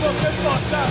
Forza!